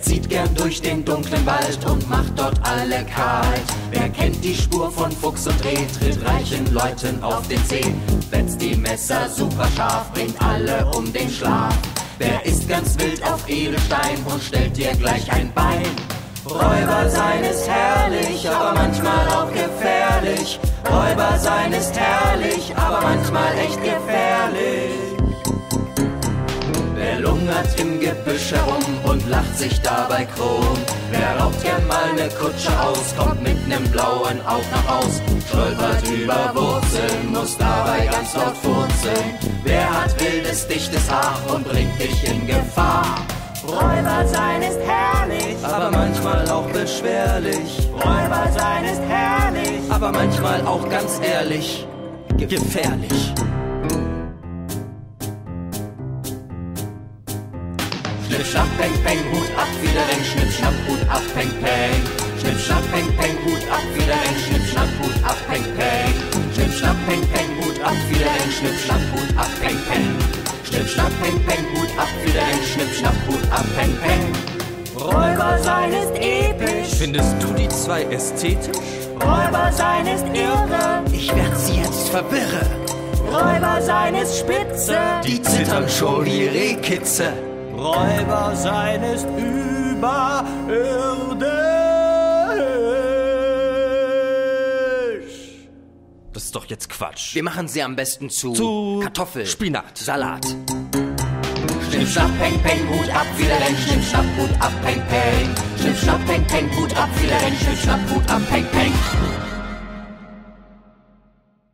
zieht gern durch den dunklen Wald und macht dort alle kalt. Wer kennt die Spur von Fuchs und Reh, tritt reichen Leuten auf den Zeh, wetzt die Messer super scharf, bringt alle um den Schlaf. Wer ist ganz wild auf Edelstein und stellt dir gleich ein Bein? Räuber sein ist herrlich, aber manchmal auch gefährlich. Räuber sein ist herrlich, aber manchmal echt gefährlich. Lungert im Gebüsch herum und lacht sich dabei krumm. Wer raubt gern mal ne Kutsche aus, kommt mit nem blauen Auge nach Haus. Stolpert über Wurzeln, muss dabei ganz laut furzeln. Wer hat wildes, dichtes Haar und bringt dich in Gefahr? Räuber sein ist herrlich, aber manchmal auch beschwerlich. Räuber sein ist herrlich, aber manchmal auch ganz ehrlich gefährlich. Schnipp, schnapp, peng, peng, Hut ab, wieder renn, schnipp, schnapp, Hut ab, peng, peng. Schnipp, schnapp, peng, peng, Hut ab, wieder renn, schnipp, schnapp, Hut ab, peng, peng. Schnipp, schnapp, peng, peng, Hut ab, wieder renn, schnipp, schnapp, Hut ab, peng, peng. Schnipp, schnapp, peng, peng, Hut ab, wieder renn, schnipp, schnapp, Hut ab, peng, peng. Räuber sein ist episch, Findest du die zwei ästhetisch? Räuber sein ist irre, Ich werd sie jetzt verwirre. Räuber sein ist spitze. Die zittern schon wie Rehkitze. Räuber sein ist überirdisch. Das ist doch jetzt Quatsch. Wir machen sie am besten zu, Zu Kartoffel, Spinat. Salat. Schnipp, schnapp, peng, peng, Hut ab, wieder renn, schnipp, schnapp, Hut ab, peng, peng. Schnipp, schnapp, peng, peng, Hut ab, wieder renn, schnipp, schnapp, Hut ab, peng, peng.